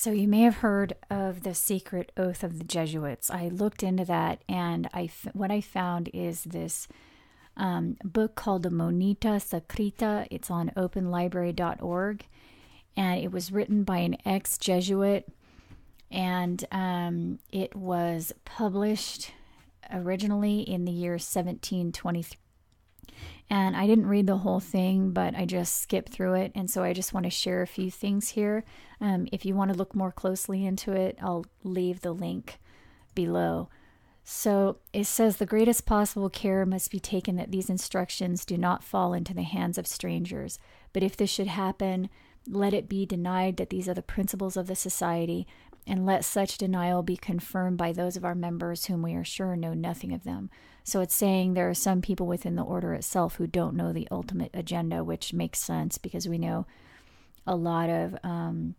So, you may have heard of the secret oath of the Jesuits. I looked into that, and I what I found is this um, book called the Monita Secreta. It's on openlibrary.org, and it was written by an ex Jesuit, and um, it was published originally in the year 1723. And I didn't read the whole thing, but I just skipped through it. And so I just want to share a few things here. Um, if you want to look more closely into it, I'll leave the link below. So it says the greatest possible care must be taken that these instructions do not fall into the hands of strangers. But if this should happen, let it be denied that these are the principles of the society, and let such denial be confirmed by those of our members whom we are sure know nothing of them. So it's saying there are some people within the order itself who don't know the ultimate agenda, which makes sense because we know a lot of um,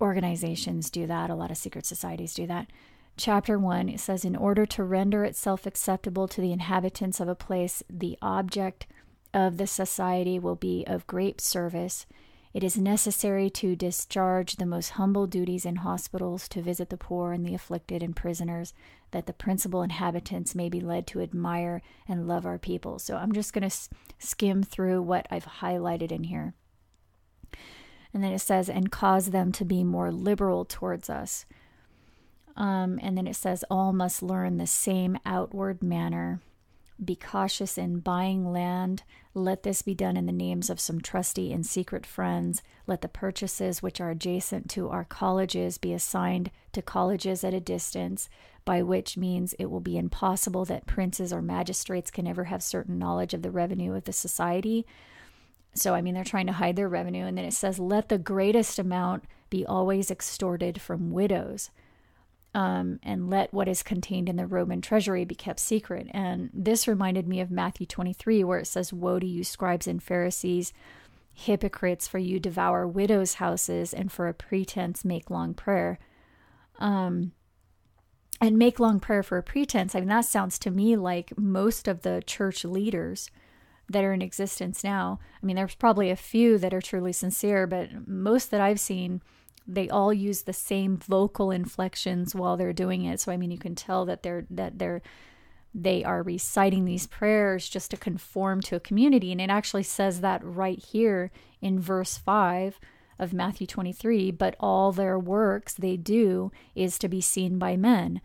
organizations do that, a lot of secret societies do that. Chapter 1, it says, In order to render itself acceptable to the inhabitants of a place, the object of the society will be of great service. It is necessary to discharge the most humble duties in hospitals, to visit the poor and the afflicted and prisoners, that the principal inhabitants may be led to admire and love our people. So I'm just going to skim through what I've highlighted in here. And then it says, and cause them to be more liberal towards us. Um, and then it says, all must learn the same outward manner. Be cautious in buying land. Let this be done in the names of some trusty and secret friends. Let the purchases which are adjacent to our colleges be assigned to colleges at a distance, by which means it will be impossible that princes or magistrates can ever have certain knowledge of the revenue of the society. So, I mean, they're trying to hide their revenue. And then it says, Let the greatest amount be always extorted from widows um, and let what is contained in the Roman treasury be kept secret. And this reminded me of Matthew 23, where it says, Woe to you, scribes and Pharisees, hypocrites, for you devour widows' houses, and for a pretense make long prayer. Um, and make long prayer for a pretense. I mean, that sounds to me like most of the church leaders that are in existence now. I mean, there's probably a few that are truly sincere, but most that I've seen they all use the same vocal inflections while they're doing it. So I mean, you can tell that they're that they're they are reciting these prayers just to conform to a community, and it actually says that right here in verse five of Matthew 23. But all their works they do is to be seen by men.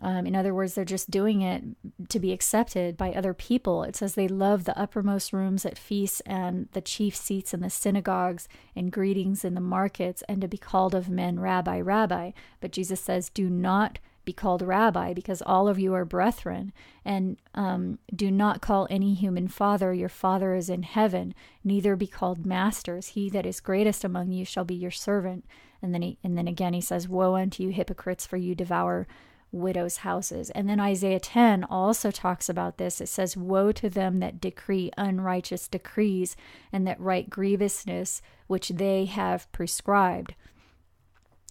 Um, in other words, they're just doing it to be accepted by other people. It says they love the uppermost rooms at feasts and the chief seats in the synagogues and greetings in the markets and to be called of men, Rabbi, Rabbi. But Jesus says, Do not be called Rabbi because all of you are brethren. And um, do not call any human father, your father is in heaven. Neither be called masters. He that is greatest among you shall be your servant. And then he, and then again he says, Woe unto you hypocrites, for you devour widows' houses. And then Isaiah 10 also talks about this. It says, Woe to them that decree unrighteous decrees and that write grievousness which they have prescribed,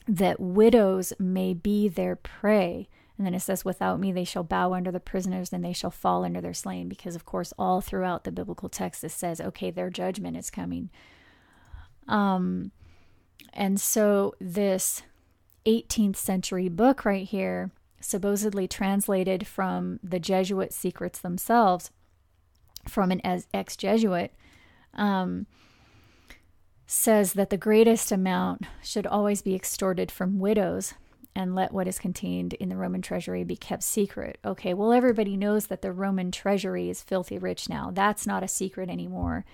that widows may be their prey. And then it says, Without me they shall bow under the prisoners, and they shall fall under their slain. Because, of course, all throughout the biblical text, it says, Okay, their judgment is coming. Um, and so this 18th century book right here supposedly translated from the Jesuit secrets themselves from an ex Jesuit, um, says that the greatest amount should always be extorted from widows and let what is contained in the Roman treasury be kept secret. Okay, well, everybody knows that the Roman treasury is filthy rich now. That's not a secret anymore.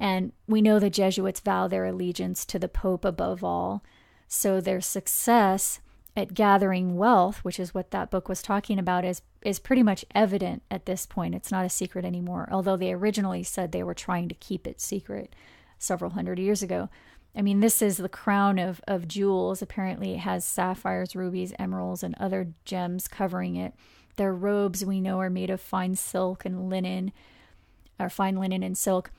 And we know the Jesuits vow their allegiance to the Pope above all. So their success at gathering wealth, which is what that book was talking about, is is pretty much evident at this point. It's not a secret anymore, although they originally said they were trying to keep it secret several hundred years ago. I mean, this is the crown of, of jewels. Apparently, it has sapphires, rubies, emeralds, and other gems covering it. Their robes, we know, are made of fine silk and linen, or fine linen and silk.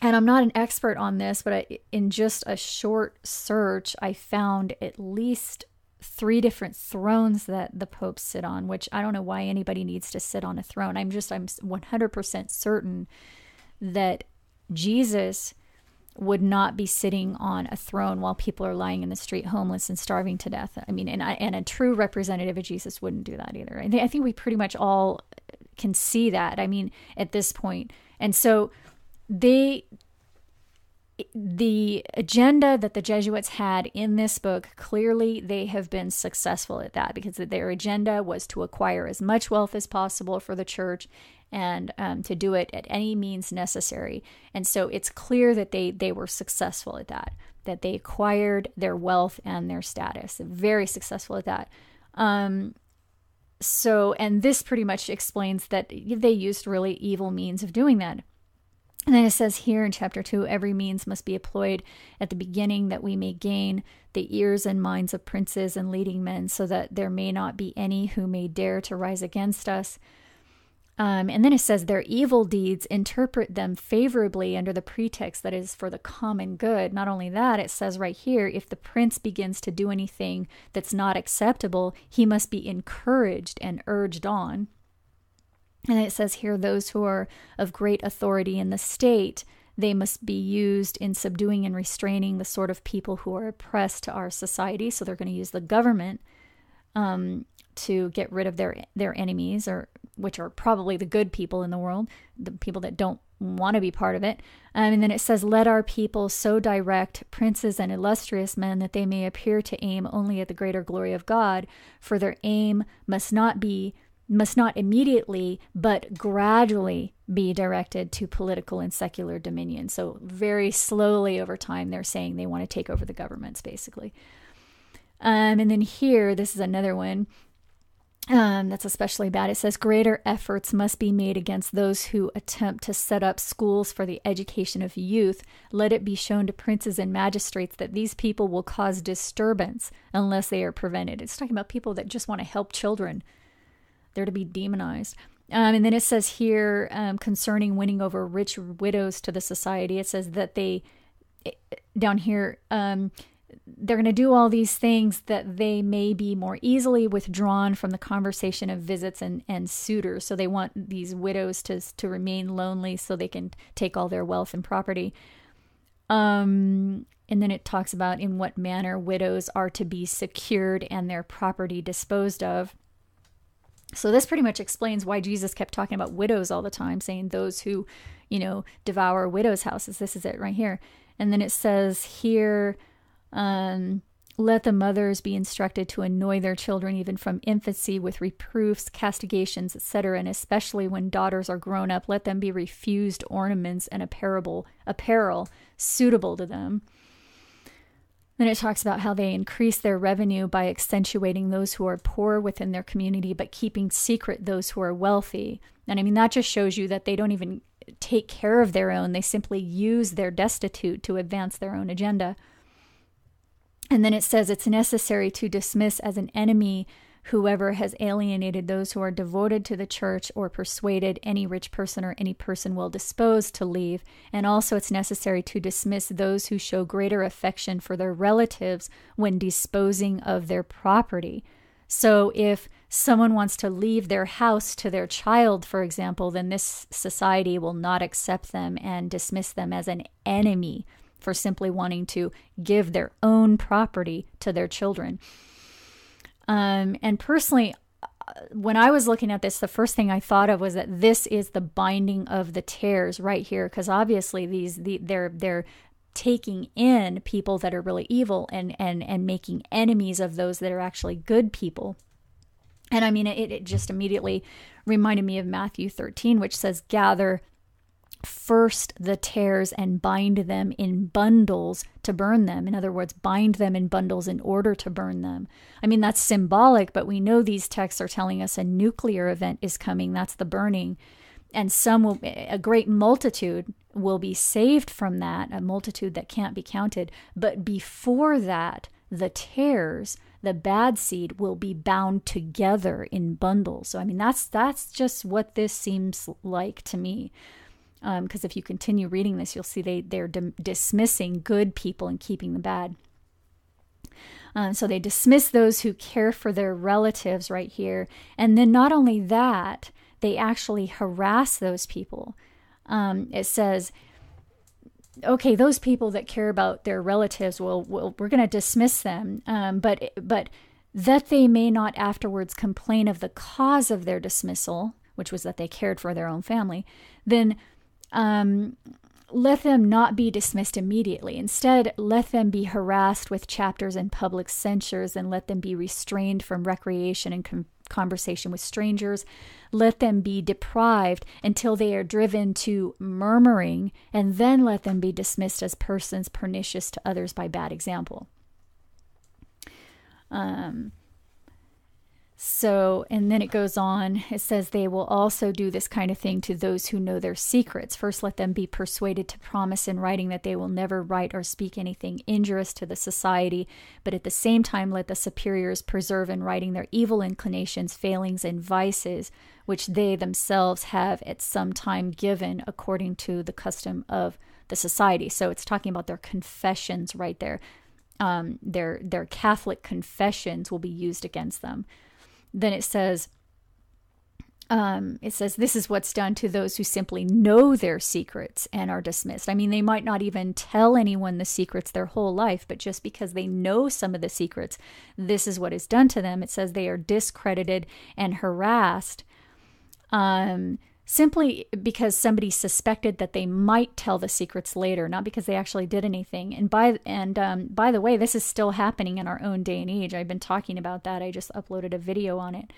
And I'm not an expert on this, but I, in just a short search, I found at least three different thrones that the popes sit on, which I don't know why anybody needs to sit on a throne. I'm just, I'm 100% certain that Jesus would not be sitting on a throne while people are lying in the street homeless and starving to death. I mean, and, I, and a true representative of Jesus wouldn't do that either. I, I think we pretty much all can see that. I mean, at this point. And so they the agenda that the Jesuits had in this book, clearly they have been successful at that because their agenda was to acquire as much wealth as possible for the church and um, to do it at any means necessary. And so it's clear that they, they were successful at that, that they acquired their wealth and their status. Very successful at that. Um, so, and this pretty much explains that they used really evil means of doing that. And then it says here in chapter 2 every means must be employed at the beginning that we may gain the ears and minds of princes and leading men, so that there may not be any who may dare to rise against us. Um, and then it says their evil deeds interpret them favorably under the pretext that is for the common good. Not only that, it says right here if the prince begins to do anything that's not acceptable, he must be encouraged and urged on. And it says here, those who are of great authority in the state, they must be used in subduing and restraining the sort of people who are oppressed to our society. So they're going to use the government um, to get rid of their their enemies, or which are probably the good people in the world, the people that don't want to be part of it. Um, and then it says, "Let our people so direct princes and illustrious men that they may appear to aim only at the greater glory of God, for their aim must not be must not immediately but gradually be directed to political and secular dominion. So, very slowly over time, they're saying they want to take over the governments, basically. Um, and then here, this is another one um, that's especially bad. It says greater efforts must be made against those who attempt to set up schools for the education of youth. Let it be shown to princes and magistrates that these people will cause disturbance unless they are prevented. It's talking about people that just want to help children they're to be demonized. Um, and then it says here um, concerning winning over rich widows to the society, it says that they, down here, um, they're going to do all these things that they may be more easily withdrawn from the conversation of visits and, and suitors. So they want these widows to, to remain lonely so they can take all their wealth and property. Um, and then it talks about in what manner widows are to be secured and their property disposed of. So this pretty much explains why Jesus kept talking about widows all the time, saying those who, you know, devour widows' houses. This is it right here. And then it says here, um, let the mothers be instructed to annoy their children even from infancy with reproofs, castigations, etc. And especially when daughters are grown up, let them be refused ornaments and apparel, apparel suitable to them. Then it talks about how they increase their revenue by accentuating those who are poor within their community, but keeping secret those who are wealthy. And I mean, that just shows you that they don't even take care of their own, they simply use their destitute to advance their own agenda. And then it says it's necessary to dismiss as an enemy whoever has alienated those who are devoted to the church or persuaded any rich person or any person well disposed to leave. And also, it's necessary to dismiss those who show greater affection for their relatives when disposing of their property. So, if someone wants to leave their house to their child, for example, then this society will not accept them and dismiss them as an enemy for simply wanting to give their own property to their children. Um, and personally, when I was looking at this, the first thing I thought of was that this is the binding of the tares right here, because obviously these the, they're they're taking in people that are really evil and and and making enemies of those that are actually good people. And I mean, it, it just immediately reminded me of Matthew 13, which says, "Gather first the tares and bind them in bundles to burn them. In other words, bind them in bundles in order to burn them. I mean, that's symbolic, but we know these texts are telling us a nuclear event is coming. That's the burning. And some will, a great multitude will be saved from that, a multitude that can't be counted. But before that, the tares, the bad seed, will be bound together in bundles. So, I mean, that's that's just what this seems like to me because um, if you continue reading this, you'll see they they're dismissing good people and keeping the bad. Um, so they dismiss those who care for their relatives right here, and then not only that, they actually harass those people. Um, it says okay, those people that care about their relatives, well, well we're going to dismiss them. Um, but but that they may not afterwards complain of the cause of their dismissal, which was that they cared for their own family, then um, let them not be dismissed immediately. Instead, let them be harassed with chapters and public censures and let them be restrained from recreation and com- conversation with strangers. Let them be deprived until they are driven to murmuring, and then let them be dismissed as persons pernicious to others by bad example. Um, so, and then it goes on. It says they will also do this kind of thing to those who know their secrets. First, let them be persuaded to promise in writing that they will never write or speak anything injurious to the society, but at the same time, let the superiors preserve in writing their evil inclinations, failings, and vices, which they themselves have at some time given according to the custom of the society. So, it's talking about their confessions right there. Um, their their Catholic confessions will be used against them then it says, um, it says this is what's done to those who simply know their secrets and are dismissed. I mean, they might not even tell anyone the secrets their whole life, but just because they know some of the secrets, this is what is done to them. It says they are discredited and harassed. Um, simply because somebody suspected that they might tell the secrets later, not because they actually did anything. And by and um, by the way, this is still happening in our own day and age. I've been talking about that. I just uploaded a video on it.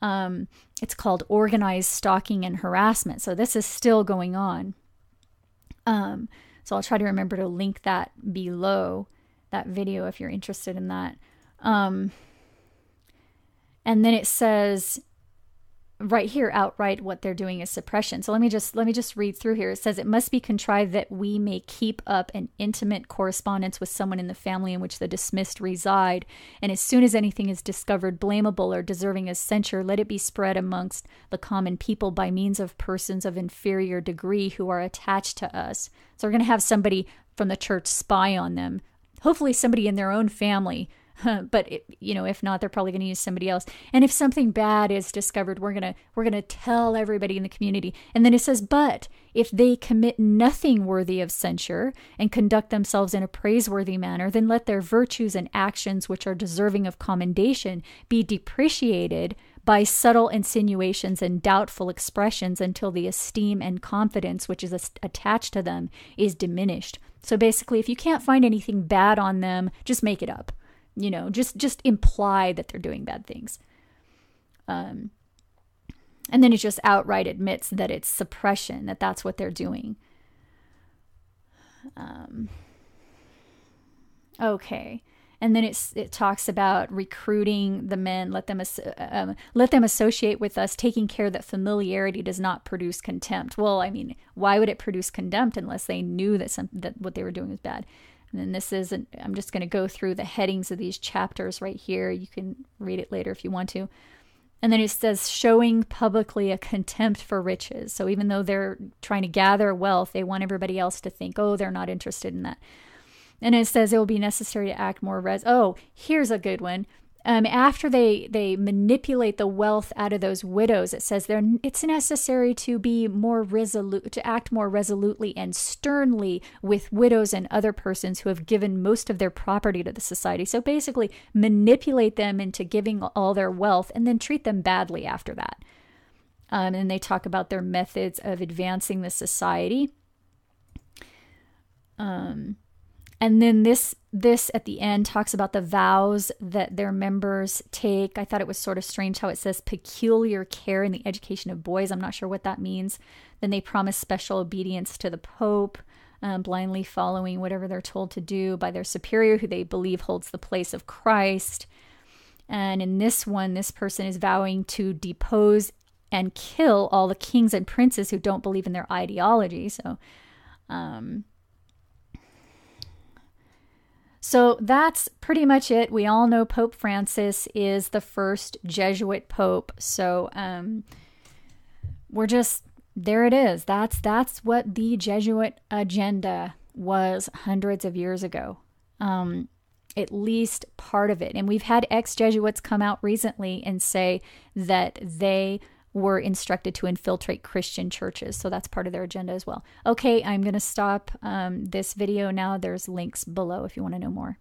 Um, it's called organized stalking and harassment. So this is still going on. Um, so I'll try to remember to link that below that video if you're interested in that. Um, and then it says right here outright what they're doing is suppression. So let me just let me just read through here. It says it must be contrived that we may keep up an intimate correspondence with someone in the family in which the dismissed reside. And as soon as anything is discovered blamable or deserving of censure let it be spread amongst the common people by means of persons of inferior degree who are attached to us. So we're going to have somebody from the church spy on them. Hopefully somebody in their own family but it, you know if not they're probably going to use somebody else. And if something bad is discovered we're going to we're going to tell everybody in the community. And then it says but if they commit nothing worthy of censure and conduct themselves in a praiseworthy manner then let their virtues and actions which are deserving of commendation be depreciated by subtle insinuations and doubtful expressions until the esteem and confidence which is attached to them is diminished. So basically if you can't find anything bad on them just make it up you know just just imply that they're doing bad things. Um and then it just outright admits that it's suppression that that's what they're doing. Um okay. And then it's it talks about recruiting the men let them um, let them associate with us taking care that familiarity does not produce contempt. Well i mean why would it produce contempt unless they knew that some that what they were doing was bad and then this is, an, I'm just going to go through the headings of these chapters right here. You can read it later if you want to. And then it says, showing publicly a contempt for riches. So even though they're trying to gather wealth, they want everybody else to think, oh, they're not interested in that. And it says it will be necessary to act more res. Oh, here's a good one um, after they they manipulate the wealth out of those widows, it says there it's necessary to be more resolute, to act more resolutely and sternly with widows and other persons who have given most of their property to the society. So basically, manipulate them into giving all their wealth and then treat them badly after that. Um, and they talk about their methods of advancing the society. Um, and then this this at the end talks about the vows that their members take. I thought it was sort of strange how it says peculiar care in the education of boys. I'm not sure what that means. Then they promise special obedience to the Pope, um, blindly following whatever they're told to do by their superior, who they believe holds the place of Christ. And in this one, this person is vowing to depose and kill all the kings and princes who don't believe in their ideology. So, um, so that's pretty much it. We all know Pope Francis is the first Jesuit pope. So um, we're just there. It is. That's that's what the Jesuit agenda was hundreds of years ago. Um, at least part of it. And we've had ex Jesuits come out recently and say that they were instructed to infiltrate Christian churches. So that's part of their agenda as well. Okay, I'm going to stop um, this video now. There's links below if you want to know more.